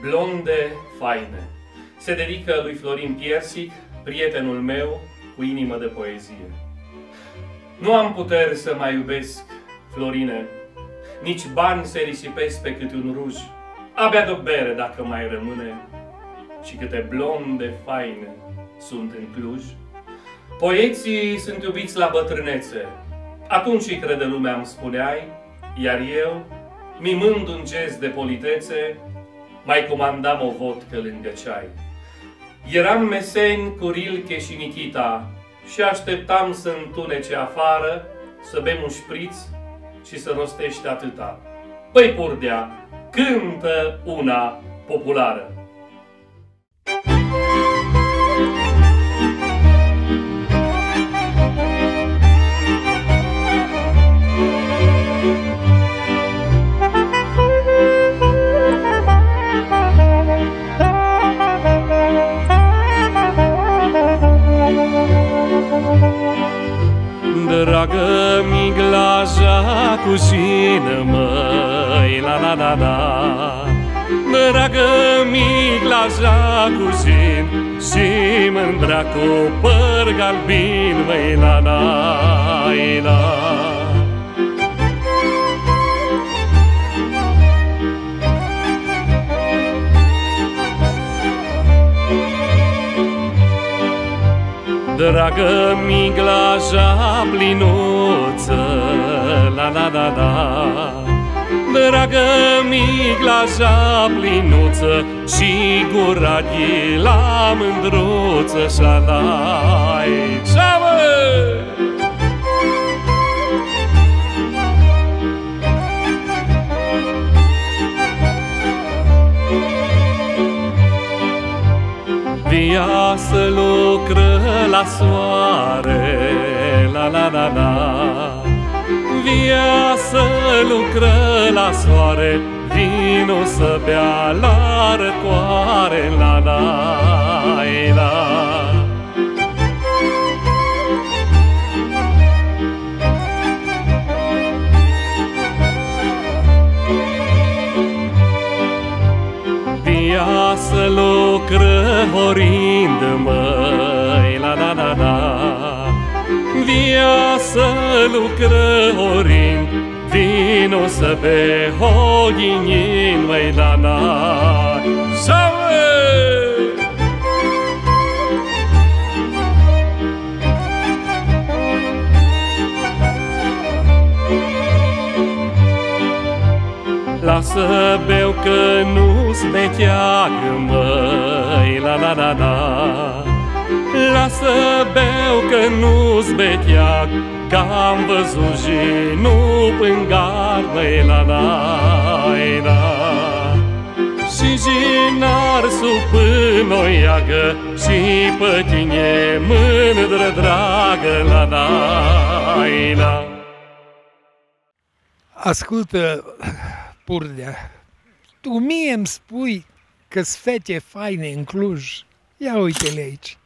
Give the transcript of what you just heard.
blonde, faine. Se dedică lui Florin Piersic, prietenul meu, cu inimă de poezie. Nu am puteri să mai iubesc, Florine, nici bani se risipesc pe câte un ruj, abia de bere dacă mai rămâne, și câte blonde faine sunt în Cluj. Poeții sunt iubiți la bătrânețe, atunci îi crede lumea, îmi spuneai, iar eu, mimând un gest de politețe, mai comandam o vodcă lângă ceai. Eram meseni cu Rilke și Nikita și așteptam să întunece afară, să bem un șpriț și să rostești atâta. Păi, Purdea, cântă una populară. Dragă miglaja cu șină, măi, la la la la. Dragă miglaja cu șin Și mândra cu păr galbin, măi, la la la Dragă miglaja plinuță, la la la la. Dragă miglaja plinuță Și gura la mândruță, și-a la Via să lucră la soare, la la la la. Via să lucră la soare, vino să bea la răcoare, la la la. Via să lucră horind, măi, la la la la. Via să lucră horind, vino să be hoginin, măi, la la Lasă beu că nu-ți beteagă, măi, la la la la. Lasă beu că nu-ți beteag, Că am văzut și nu pângar, măi, la la la Și jinar sub o iagă Și pe tine mândră dragă, la la la Ascultă, Purdea, tu mie îmi spui că-s fete faine în Cluj. Ia uite-le aici.